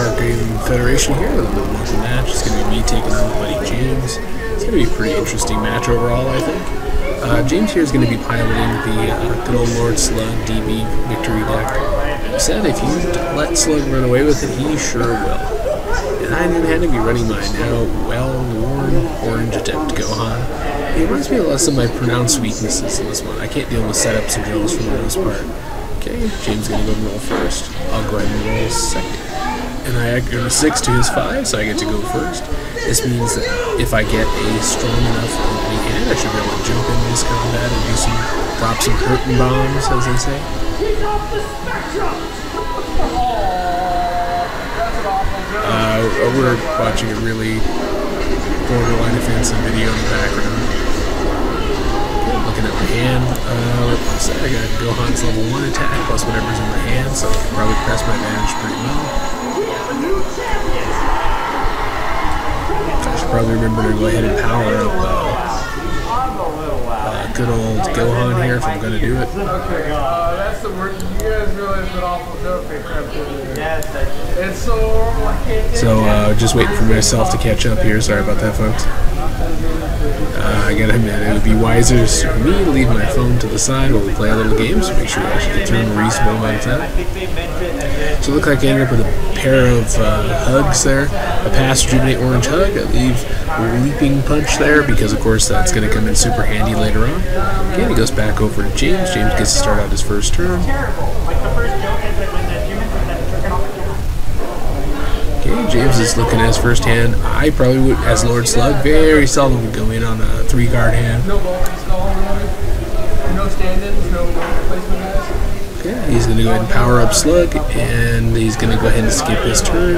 Card Game Federation here with a little local match. It's going to be me taking on buddy James. It's going to be a pretty interesting match overall, I think. Uh, James here is going to be piloting the uh, good old Lord Slug DB victory deck. He said if you let Slug run away with it, he sure will. And I didn't have to be running my now well-worn orange adept Gohan. It reminds me less of my pronounced weaknesses in this one. I can't deal with setups and drills for the most part. Okay, James gonna go roll first. I'll go ahead and roll second. And I add a six to his five, so I get to go first. This means that if I get a strong enough opening hand, I should be able to jump into this combat and do some drop some hurting bombs, as they say. Uh, we're watching a really borderline offensive video in the background. Looking at my hand, uh, so I got Gohan's level 1 attack plus whatever's in my hand, so I can probably press my advantage pretty well. I should probably remember to go ahead and power up uh, uh, good old Gohan here if I'm going to do it. Okay, uh, that's the word. You guys realize what awful in Yes, so So, just waiting for myself to catch up here. Sorry about that, folks. Uh, I gotta admit, it would be wiser for me to leave my phone to the side while we play a little game, so make sure I actually in a reasonable amount of time. So it looked like I ended up with a pair of uh, hugs there. A pass, rejuvenate, orange hug. I leave leaping punch there because, of course, that's to come in super handy later on. Again, he goes back over to James. James gets to start out his first turn. Okay, James is looking at his first hand. I probably would, as Lord Slug, very seldom would go in on a three card hand. No. No stand-ins, no replacement guys. Okay, he's going to go ahead and power up Slug, and he's going to go ahead and skip his turn.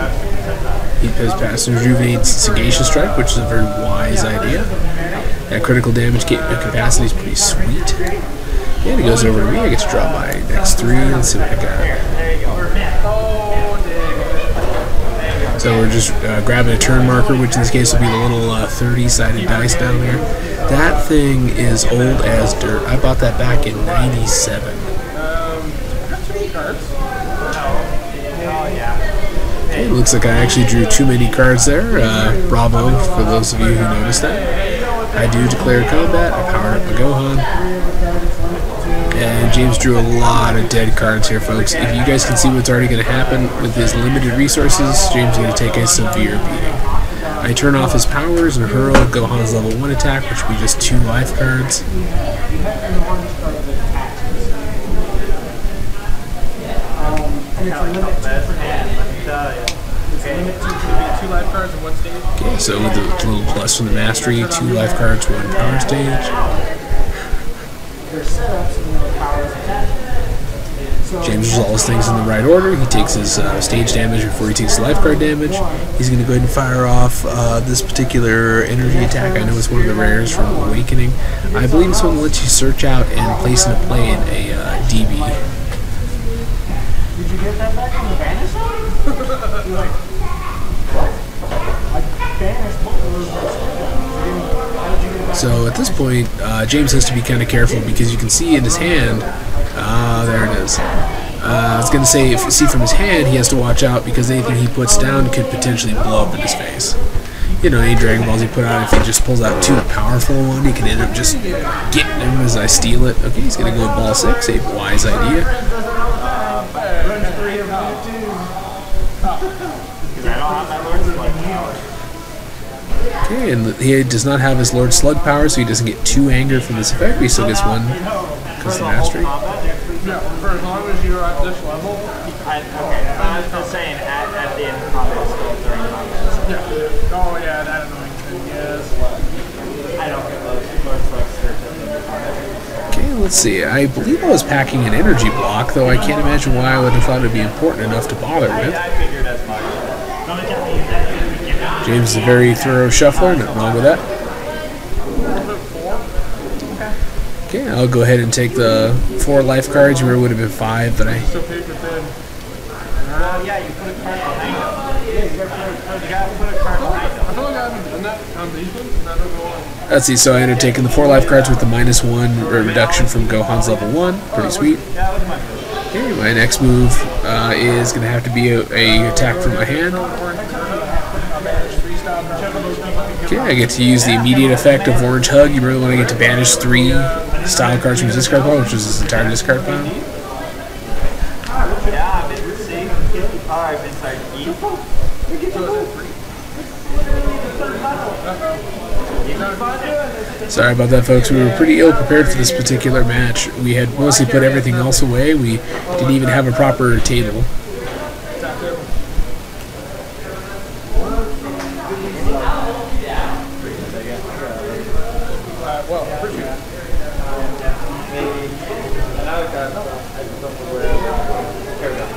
He plays Pass and Rejuvenates Sagacious Strike, which is a very wise idea. That critical damage capacity is pretty sweet. And he goes over to me. I get to draw my next three and see what I got. So we're just uh, grabbing a turn marker, which in this case will be the little 30-sided uh, dice down there. That thing is old as dirt. I bought that back in 97. Okay, looks like I actually drew too many cards there. Uh, bravo for those of you who noticed that. I do declare combat. I powered up my Gohan. And James drew a lot of dead cards here, folks. If you guys can see what's already going to happen with his limited resources, James is going to take a severe beating. I turn off his powers and hurl Gohan's level 1 attack, which will be just two life cards. Okay, so with the little plus from the mastery, two life cards, one power stage. James does all his things in the right order. He takes his uh, stage damage before he takes the life card damage. He's going to go ahead and fire off uh, this particular energy attack. I know it's one of the rares from Awakening. I believe this one lets you search out and place into play in a uh, DB. You get that back the banish So at this point, uh, James has to be kind of careful because you can see in his hand, ah, there it is. Uh, I was going to say, if you see from his hand, he has to watch out because anything he puts down could potentially blow up in his face. You know, any Dragon Balls he put out, if he just pulls out too powerful one, he can end up just getting him as I steal it. Okay, he's going to go with Ball 6, a wise idea. Okay, and he does not have his Lord Slug power, so he doesn't get two anger from this effect, but he still gets one because of mastery. Yeah, for as long as you're at this level. I, okay, I was just saying at, at the end of combat, still during combat. Yeah. Oh yeah, that annoying thing, yes. I don't get those, Lord Slugs Okay, let's see. I believe I was packing an energy block, though I can't imagine why I would have thought it would be important enough to bother with. I, I figured as much. James is a very thorough shuffler, nothing wrong with that. Okay, I'll go ahead and take the four life cards. Where it would have been five, but I. Let's see, so I ended up taking the four life cards with the minus one reduction from Gohan's level one. Pretty sweet. Okay, my next move uh, is going to have to be a, a attack from my hand. Okay, I get to use the immediate effect of Orange Hug. You really want to get to banish three style cards from his discard pile, which is his entire discard pile. Yeah, I've been see. Oh, I've sorry. About that, folks. We were pretty ill prepared for this particular match. We had mostly put everything else away. We didn't even have a proper table.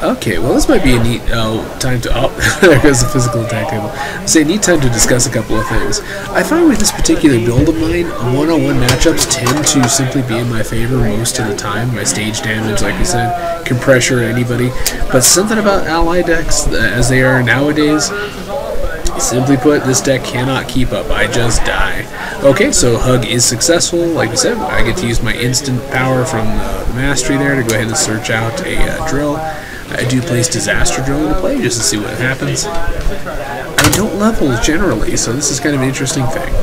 Okay, well this might be a neat uh, time to. Oh, there goes the physical attack table. Say neat time to discuss a couple of things. I find with this particular build of mine, one-on-one matchups tend to simply be in my favor most of the time. My stage damage, like I said, can pressure anybody. But something about ally decks, uh, as they are nowadays, Simply put, this deck cannot keep up. I just die. Okay, so Hug is successful. Like I said, I get to use my instant power from the Mastery there to go ahead and search out a uh, drill. I do place Disaster Drill into play just to see what happens. I don't level generally, so this is kind of an interesting thing.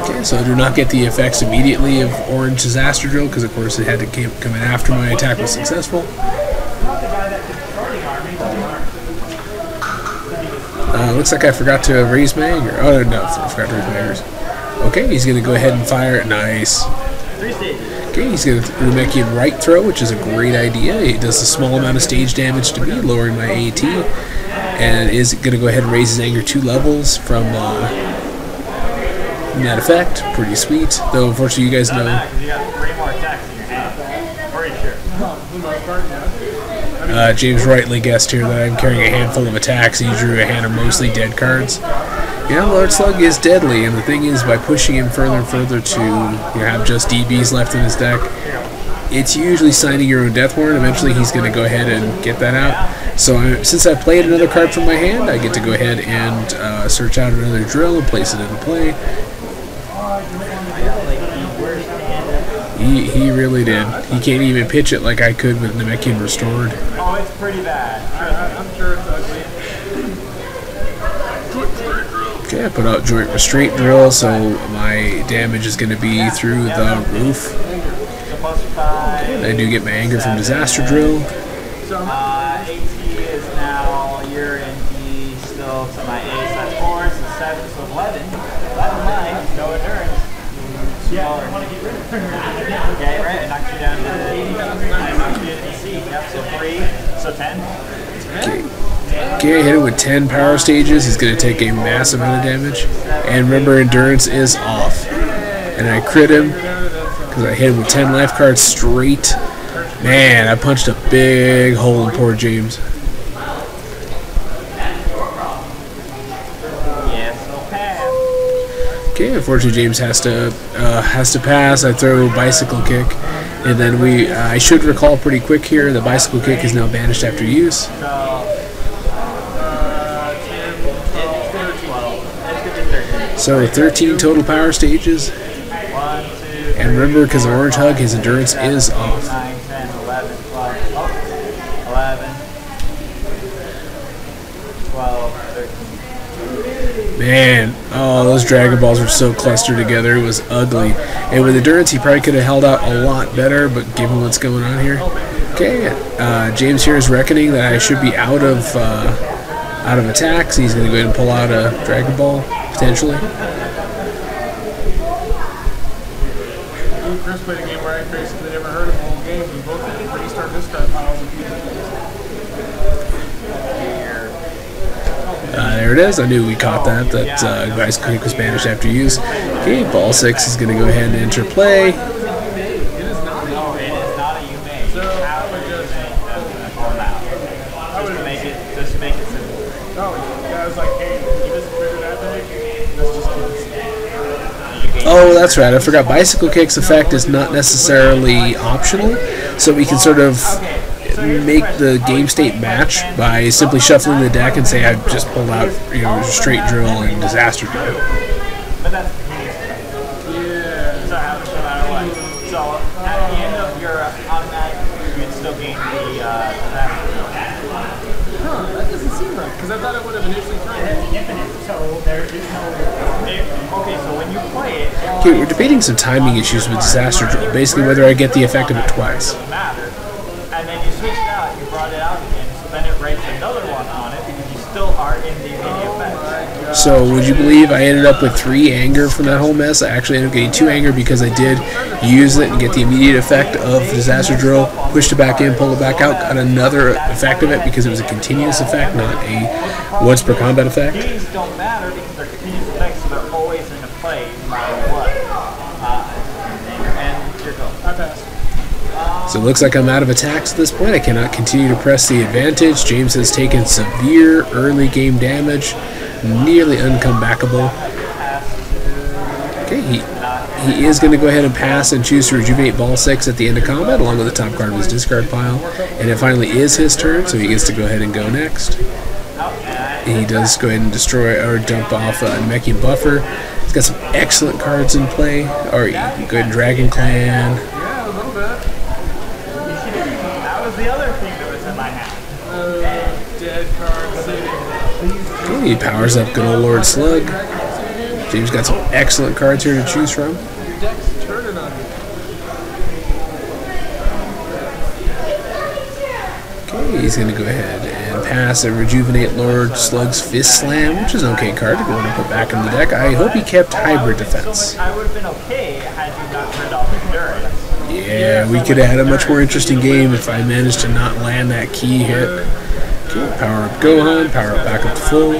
Okay, so I do not get the effects immediately of Orange Disaster Drill, because of course it had to come in after my attack was successful. Uh, looks like I forgot to raise my anger. Oh, no, I forgot to raise my angers. Okay, he's going to go ahead and fire. It. Nice. Okay, he's going to Namekian right throw, which is a great idea. It does a small amount of stage damage to me, lowering my AT. And is going to go ahead and raise his anger two levels from uh, that effect. Pretty sweet. Though, unfortunately, you guys know. Uh, James rightly guessed here that I'm carrying a handful of attacks. He drew a hand of mostly dead cards. Yeah, Lord Slug is deadly, and the thing is, by pushing him further and further to you have just DBs left in his deck, it's usually signing your own death warrant. Eventually, he's going to go ahead and get that out. So, I, since I've played another card from my hand, I get to go ahead and uh, search out another drill and place it into play. He, he really did. He can't even pitch it like I could with Namekian Restored. Oh, it's pretty bad. Okay, I put out Joint Restraint Drill, so my damage is going to be through the roof. I do get my anger from Disaster Drill. Uh, AT is now, you're in D still to my A, so that's 4, so 7, so 11. 11 life, no endurance. Yeah, I want to get rid of it. Okay, right, it knocks you down to I knocked you to DC. Yep, so 3, so 10. Okay, hit it with 10 power stages. He's going to take a massive amount of damage. And remember, endurance is off. And I crit him because I hit him with 10 life cards straight. Man, I punched a big hole in poor James. Okay, unfortunately James has to uh, has to pass. I throw a bicycle kick, and then we. Uh, I should recall pretty quick here. The bicycle kick is now banished after use. So 13 total power stages. And remember, because of Orange Hug, his endurance is off. 11, 12, 11, 12, 13. Man, oh, those Dragon Balls were so clustered together. It was ugly. And with endurance, he probably could have held out a lot better, but given what's going on here. Okay, uh, James here is reckoning that I should be out of uh, out of attacks. He's going to go ahead and pull out a Dragon Ball, potentially. Chris played a game where I basically never heard of the whole game. We both had to restart discard piles and people. Uh, there it is. I knew we caught that. That uh, guy's quick was banished after use. Okay, ball six is going to go ahead and enter play. It is not. No, it is not a UMA. So, How would you make that call out? Just to make it, just to make it simple. No, yeah, I was like, hey, Oh, that's right. I forgot. Bicycle Kick's effect is not necessarily optional, so we can sort of make the game state match by simply shuffling the deck and say I've just pulled out, you know, straight drill and disaster drill. But that's the case. Yeah. So at the end of your automatic, you still gain the uh. Huh, that doesn't seem right, because I thought it would have initially thrown so there is no. Okay, so when you play it, all Okay, we're debating some timing issues with Disaster Drill. Basically, whether I get the effect of it twice. And then you switched it out, you brought it out again, so then it writes another one on it because you still are in the immediate effect. So, would you believe I ended up with three anger from that whole mess? I actually ended up getting two anger because I did use it and get the immediate effect of Disaster Drill, pushed it back in, pulled it back out, got another effect of it because it was a continuous effect, not a once per combat effect. These don't matter because they're continuous effects, so they're always in play no matter what. Uh, and here goes. I passed. So it looks like I'm out of attacks at this point. I cannot continue to press the advantage. James has taken severe early game damage, nearly uncomebackable. Okay, he he is going to go ahead and pass and choose to rejuvenate ball six at the end of combat, along with the top card of his discard pile. And it finally is his turn, so he gets to go ahead and go next. He does go ahead and destroy or dump off uh, a Namekian buffer. He's got some excellent cards in play. Or you can go ahead and Dragon Clan. Yeah, a little bit. That was the other thing that was in my hand. Okay, he powers up good old Lord Slug. James got some excellent cards here to choose from. Okay, he's going to go ahead and pass and rejuvenate Lord Slug's Fist Slam, which is an okay card to go and put back in the deck. I hope he kept Hybrid Defense. I would have been okay had you not turned off endurance. Yeah, we could have had a much more interesting game if I managed to not land that key hit. Okay, power up Gohan, power up back up to full.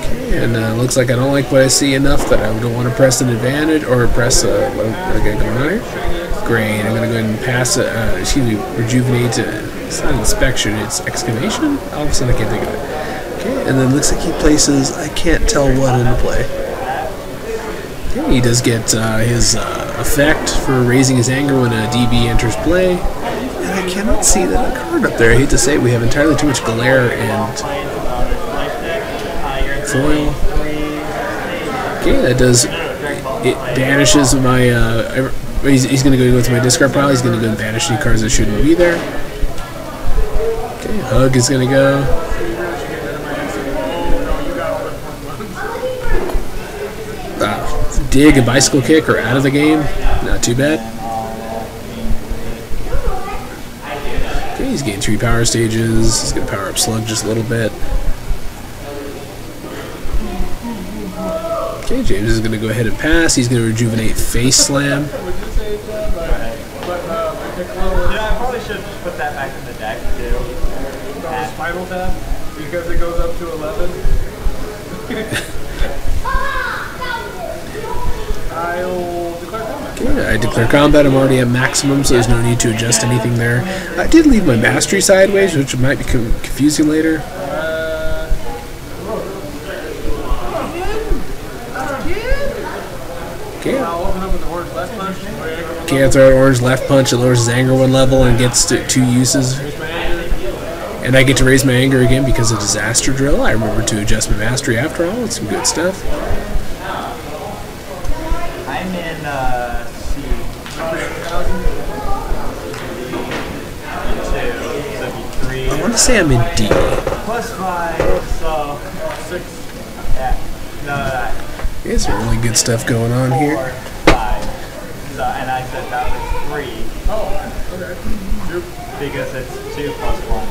Okay, and uh, looks like I don't like what I see enough that I don't want to press an advantage or press a. what what I going on here. Great, I'm gonna go ahead and pass it. Uh, excuse me, rejuvenate. Uh, it's not inspection, it's excavation. All of a sudden, I can't think of it. Okay, and then looks like he places. I can't tell what into play. Okay, he does get uh, his uh, effect for raising his anger when a DB enters play. And I cannot see that card up there. I hate to say it, we have entirely too much glare and foil. Okay, that does. It banishes my. Uh, he's he's going to go with my discard pile. He's going to go and banish any cards that shouldn't be there. Okay, hug is going to go. Dig and bicycle kick are out of the game. Not too bad. Okay, he's getting three power stages. He's going to power up Slug just a little bit. Okay, James is going to go ahead and pass. He's going to rejuvenate Face Slam. Would you say that? But, but uh, my pick little Yeah, I probably should just put that back in the deck too. Spinal Tap because it goes up to 11. I'll declare combat. I declare combat. I'm already at maximum, so there's no need to adjust anything there. I did leave my mastery sideways, which might be confusing later. Okay, I throw out orange left punch. It lowers his anger one level and gets to two uses. And I get to raise my anger again because of disaster drill. I remember to adjust my mastery after all. It's some good stuff. I'm in uh, C two, so it'd be three I want to say I'm in D. plus five, so Six. yeah, no, some really good stuff going on four, here. five. So and I said that was three Oh, okay. Because it's two plus one.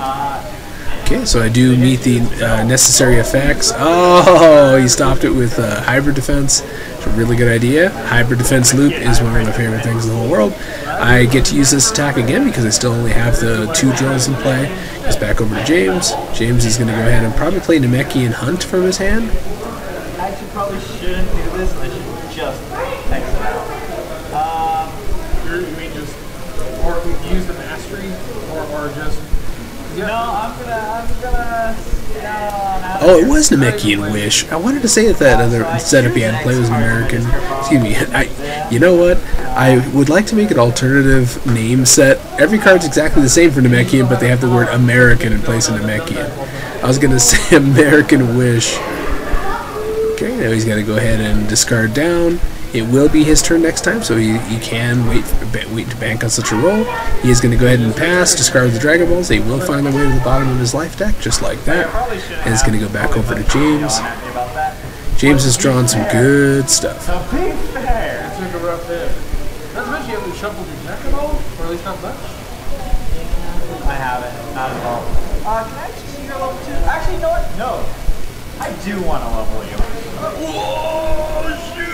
Uh, Okay, so I do meet the uh, necessary effects. Oh, he stopped it with uh, hybrid defense. It's a really good idea. Hybrid defense loop is one of my favorite things in the whole world. I get to use this attack again because I still only have the two drills in play. Goes back over to James. James is going to go ahead and probably play Namekian Hunt from his hand. I actually probably shouldn't do this. I should just exit out. Um, You're, you mean just, or use the mastery, or, or just. no, I'm gonna, I'm gonna sit down out Oh, it was Namekian Wish. I wanted to say that that other he had to play was American. Excuse me. I, you know what? I would like to make an alternative name set. Every card's exactly the same for Namekian, but they have the word American in place of Namekian. I was gonna say American Wish. Okay, now he's got to go ahead and discard down. It will be his turn next time, so he, he can wait wait to bank on such a roll. He is going to go ahead and pass, discard the Dragon Balls. They will find their way to the bottom of his life deck, just like that. And it's going to go back over to James. James has drawn some good stuff. A big fair. It took a rough hit. Not to mention you haven't shuffled your deck at all, or at least not much. I haven't, not at all. Uh, can I just see your level two? Actually, you know what? No. I do want to level you.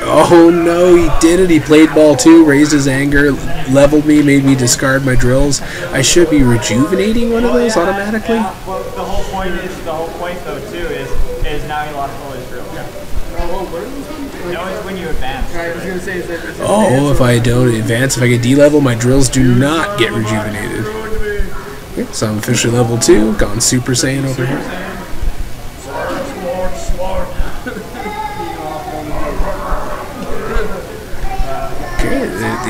Oh no, he did it. He played ball too, raised his anger, leveled me, made me discard my drills. I should be rejuvenating one of those Yeah, automatically. yeah. Well, the whole point is, the whole point though too is, is now he lost all his drills. Oh, where is? No, it's when you advance. I was gonna say, is it, is Oh, if I don't advance, if I get D-level, my drills do not get rejuvenated. Okay, so I'm officially level 2, gone Super Saiyan over here.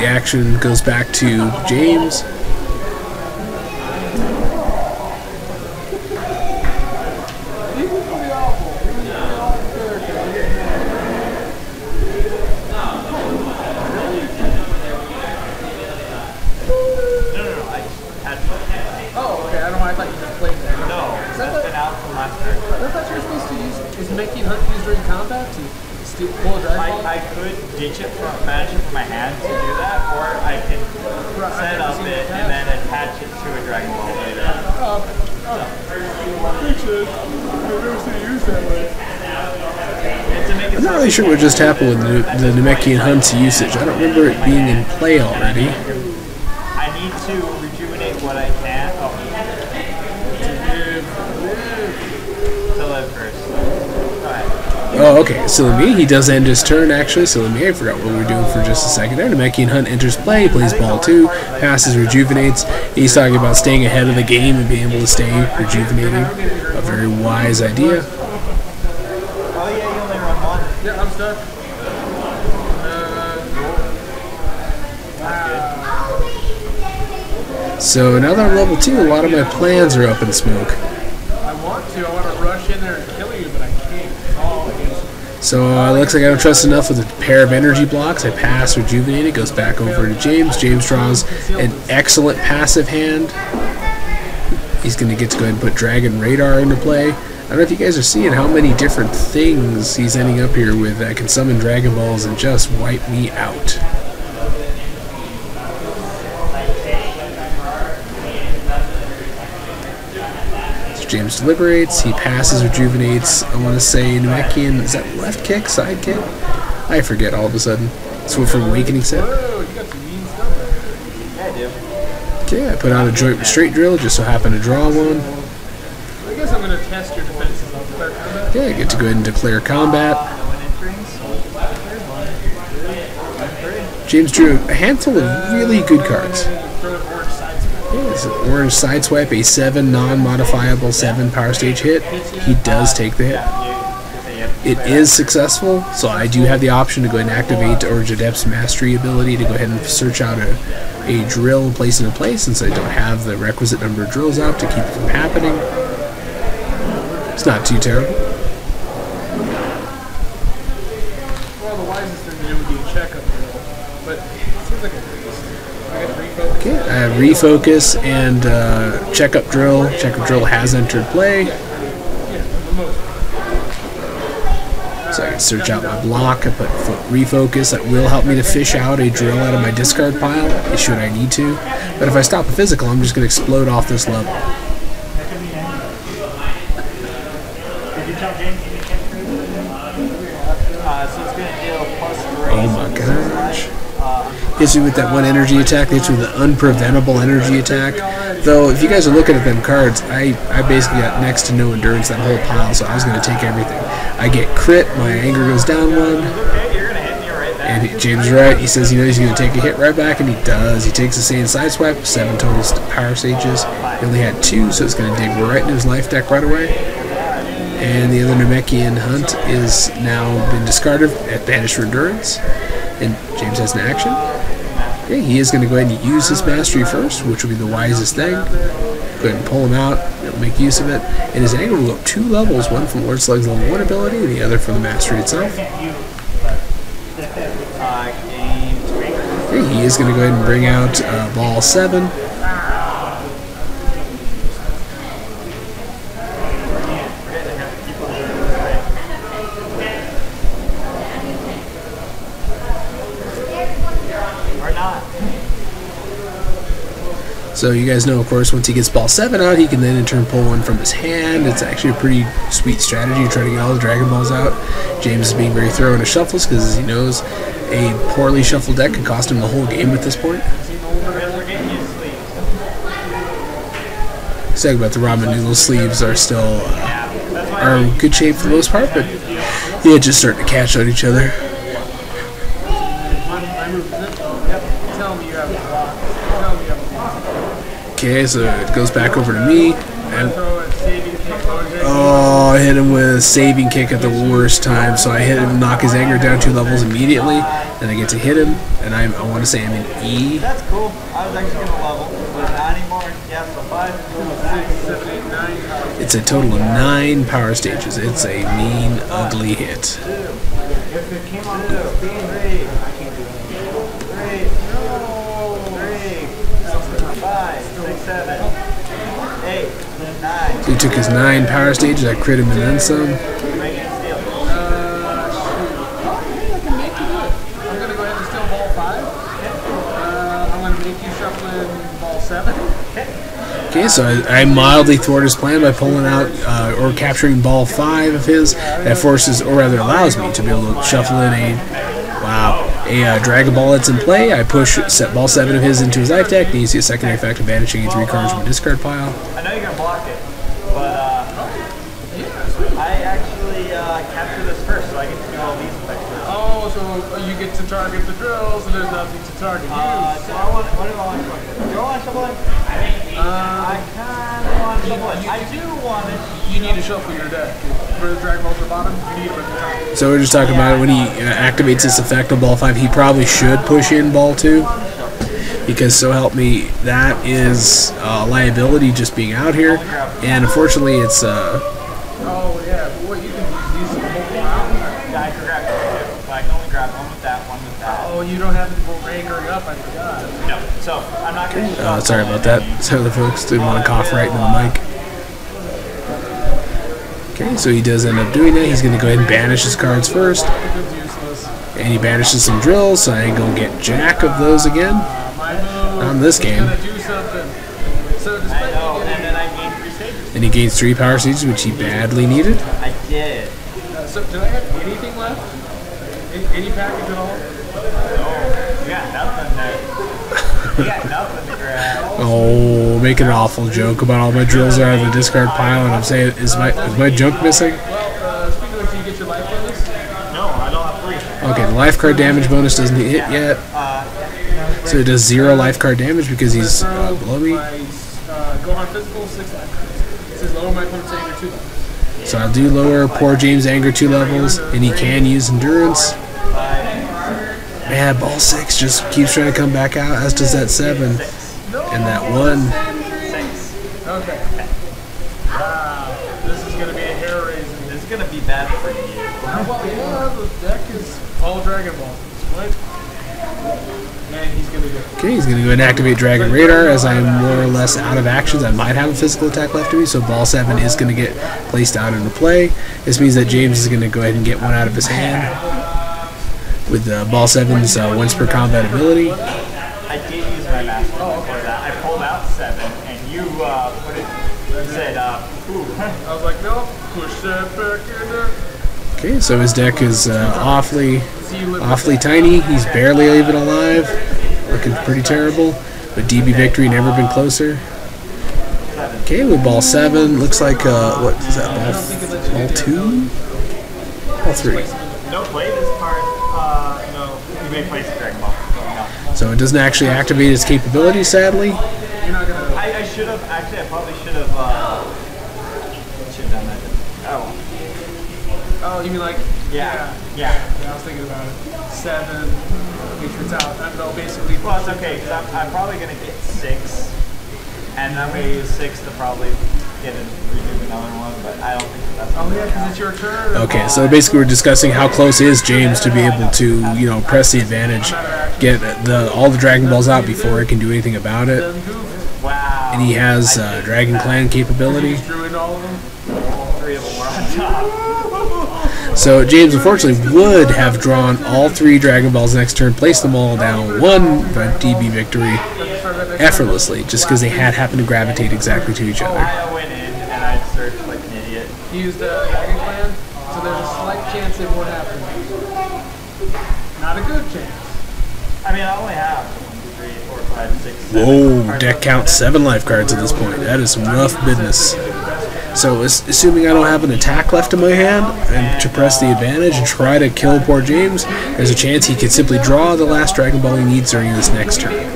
The, action goes back to James. To steal, pull a dragon ball? I, I could ditch it from manage it from my hand to do that, or I can set up it and then attach it to a Dragon Ball later. It's to make it I'm not really sure what just happened with the, the Namekian Hunt's usage. I don't remember it being in play already. I need to rejuvenate what I can. Oh. To live first. Go ahead. Oh, okay. Me. He does end his turn, actually. Me. I forgot what we were doing for just a second there. Namekian Hunt enters play, plays ball two, passes, rejuvenates. He's talking about staying ahead of the game and being able to stay rejuvenating. A very wise idea. Yeah, I'm stuck. So now that I'm level two, a lot of my plans are up in smoke. I want to. I want to rush in there and kill you, but I can't. Oh, I guess. So uh, it looks like I don't trust enough with a pair of energy blocks. I pass, rejuvenate it, goes back over to James. James draws an excellent passive hand. He's going to get to go ahead and put Dragon Radar into play. I don't know if you guys are seeing how many different things he's ending up here with that can summon Dragon Balls and just wipe me out. James deliberates, he passes, rejuvenates. I want to say Namekian, is that left kick, side kick? I forget all of a sudden. It's what from Awakening set. Yeah. Okay, I put out a joint straight drill, just so happened to draw one. I guess I'm going to test your defenses on. Okay, I get to go ahead and declare combat. James drew a handful of really good cards. An orange sideswipe, a 7 non-modifiable 7 power stage hit. He does take the hit. It is successful, so I do have the option to go ahead and activate Orange Adept's Mastery ability to go ahead and search out a, a drill and place it in place since I don't have the requisite number of drills out to keep it from happening. It's not too terrible. Well, the wisest thing to do would be a checkup drill, but it seems like a waste. I got to refocus. Okay, I have refocus and uh, checkup drill. Checkup drill has entered play, Yeah, the most. so I can search out my block. I put refocus. That will help me to fish out a drill out of my discard pile, should I need to. But if I stop a physical, I'm just going to explode off this level. Uh, so it's gonna deal plus three. Oh my gosh. Hits me with that one energy attack. Hits me with the unpreventable energy attack. Though, if you guys are looking at them cards, I, I basically got next to no endurance that whole pile, so I was going to take everything. I get crit, my anger goes down one, and James right. He says he knows he's going to take a hit right back, and he does. He takes the same side swipe, seven total power stages. He only had two, so it's going to dig right into his life deck right away. And the other Namekian Hunt is now been discarded at Banished for Endurance. And James has an action. Okay, he is going to go ahead and use his mastery first, which would be the wisest thing. Go ahead and pull him out. It'll make use of it. And his anger will go up two levels, one from Lord Slug's level 1 ability and the other from the mastery itself. Okay, he is going to go ahead and bring out uh, Ball 7. So you guys know, of course, once he gets ball seven out, he can then in turn pull one from his hand. It's actually a pretty sweet strategy to try to get all the Dragon Balls out. James is being very thorough in his shuffles because, he knows, a poorly shuffled deck can cost him the whole game at this point. Saying about the ramen noodle sleeves are still uh, are in good shape for the most part, but yeah, just starting to catch on each other. I moved it. Yep. Tell me you have a block. Tell me you have a block. Okay, so it goes back over to me, And and throw a saving kick OJ. oh, I hit him with a saving kick at the worst time. So I hit him, knock his anger down two levels immediately, and I get to hit him, and I'm, I want to say I'm in E. That's cool. I was actually gonna level, but not anymore. Yeah, so five. Six, seven, eight, nine. It's a total of nine power stages. It's a mean, ugly hit. If it came on two, three, three, three, five, six, seven, eight, nine. So he took his nine power stages. I crit him and then some. Okay, so I, I mildly thwart his plan by pulling out uh, or capturing ball five of his. That forces, or rather allows me to be able to shuffle in a, wow, a uh, Dragon Ball that's in play. I push set ball seven of his into his life deck, and you see a secondary effect of banishing three cards from a discard pile. I know you're gonna block it, but uh, I actually uh, capture this first, so I get to do all these effects first. Oh, so you get to target the drills, and there's nothing to target you. Uh, do I want? What do I want? Do I want shoveling? I kind of want shoveling. I do want it. You need to shuffle your deck. For the Dragon Balls at the bottom, you need them at the top. So we're just talking about when he uh, activates this effect on ball five, he probably should push in ball two. Because so help me, that is a liability just being out here, and unfortunately, it's uh, with. You don't have people angering up, I forgot. No, so I'm not gonna. Uh, sorry about that. Sorry, the folks didn't want to cough right into the mic. Okay, so he does end up doing that. He's going to go ahead and banish his cards first, and he banishes some drills. So I go get jack of those again. My move On this game. gonna do something. So I despite know, and then I gain three stages. And he gains three power stages, which he badly needed. I did. uh, so do I have anything left? Any, any package at all? You got nothing there. You got nothing to grab. Oh, making an awful joke about all my drills are of the discard pile, and I'm saying, is my is my junk missing? Okay, the life card damage bonus doesn't hit yet, so it does zero life card damage because he's uh, below me. So I'll do lower poor James anger two levels, and he can use endurance. Man, ball six just keeps trying to come back out, as does that seven and that one. Okay. Wow, this is gonna be a hair raising. This is gonna be bad for you. Well, yeah, the deck is all Dragon Balls. What? And he's gonna get. Okay, he's gonna go ahead and activate Dragon Radar as I'm more or less out of actions. I might have a physical attack left to me, so ball seven is gonna get placed out into play. This means that James is gonna go ahead and get one out of his hand with uh, ball seven's uh, once per combat ability. I did use my master for that. I pulled out seven, and you uh, put it. Said, uh, ooh. I was like, no, push that back in there. Okay, so his deck is uh, awfully, See you live awfully tiny. He's barely even alive, looking pretty terrible. But DB victory never been closer. Okay, with ball seven, looks like uh, what is that? Ball, ball two, ball three. No play So it doesn't actually activate its capability, sadly. You're not gonna. I, I should have, actually, I probably should have, uh, should have done that. Oh. Oh, you mean like? Yeah. Yeah. Yeah. yeah I was thinking about it. Seven. Matrix out. I know, basically. Well, it's okay, because I'm, I'm probably going to get six. And I'm going to use six to probably get it, redo another one, but I don't think that's. Oh yeah, because it's your turn. Okay, so basically we're discussing how close is James to be able to, you know, press the advantage, get the all the Dragon Balls out before it can do anything about it, Wow. and he has uh, Dragon Clan capability. Drew in all of them. All three of them were on top. So James unfortunately would have drawn all three Dragon Balls next turn, placed them all down, won the DB victory effortlessly, just because they had happened to gravitate exactly to each other. I went in and I searched like an idiot. He used a Dragon Clan, so there's a slight chance it won't happen. Not a good chance. I mean, I only have one, two, three, four, five, six, seven Whoa, deck count seven life cards at this point. That is some rough business. So, assuming I don't have an attack left in my hand, and to press the advantage and try to kill poor James, there's a chance he could simply draw the last Dragon Ball he needs during this next turn. Did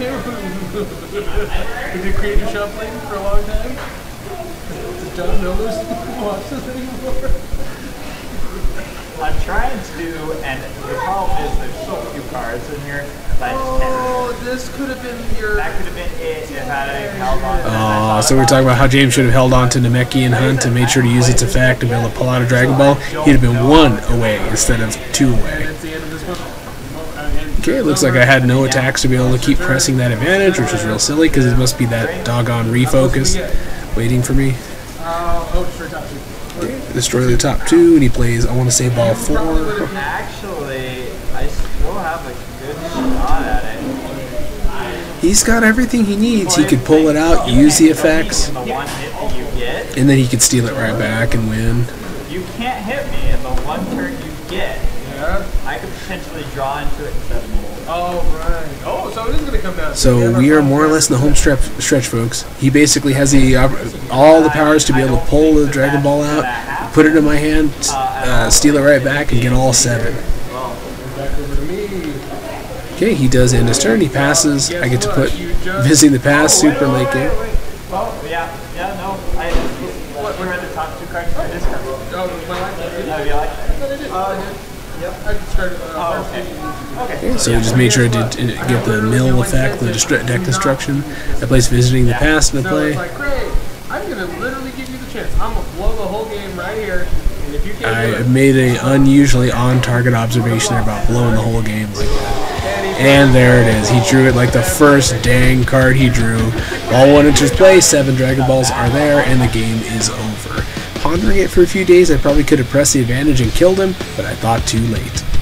you create a shuffling for a long time? Does John Miller's watch this anymore? I'm trying to, and the problem is there's so few cards in here that I just can't. Oh, this could have been your. That could have been it if I had held on. to it. I thought so we're talking about how James should have held on to Namekian Hunt and made sure to use its effect to be able to pull out a Dragon Ball. He'd have been one away instead of two away. That's the end of this one. Okay, it looks like I had no attacks to be able to keep pressing that advantage, which was real silly because it must be that doggone refocus waiting for me. Uh, oh, sure, got you. Destroy the top two, and he plays, I want to say, ball four. Actually, I still have a good shot at it. He's got everything he needs. He could pull it out, use the effects, In the one hit that you get, and then he could steal it right back and win. you can't hit me in the one turn you get. Yeah. I could potentially draw into it in seven minutes. Oh, right. Oh, so it is going to come down. So we are more or less in the home stretch, stretch folks. He basically has the opp- all the powers to be able to pull the Dragon Ball out, put it in my hand, uh, steal it right back, and get all seven. Back over to me. Okay, he does end his turn. He passes. I get to put visiting the past super late game. Oh, yeah, yeah, no. I, what were the top two cards for this card? Oh, my life. No, you like Uh, So just made sure I did get the mill effect, the destru- deck destruction. I placed visiting the past in the play. I'm going to literally give you the chance. I'm going to blow the whole game right here. And if you can't I made an unusually on-target observation there about blowing the whole game like that. And there it is. He drew it like the first dang card he drew. Ball one enters play, seven Dragon Balls are there, and the game is over. Pondering it for a few days, I probably could have pressed the advantage and killed him, but I thought too late.